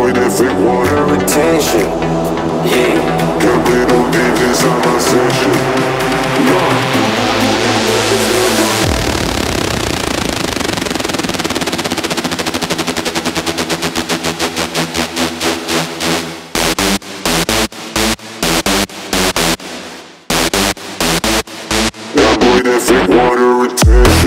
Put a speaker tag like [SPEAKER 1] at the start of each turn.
[SPEAKER 1] avoid everyone. Her attention, yeah. Got little demons on my section Avoid attention.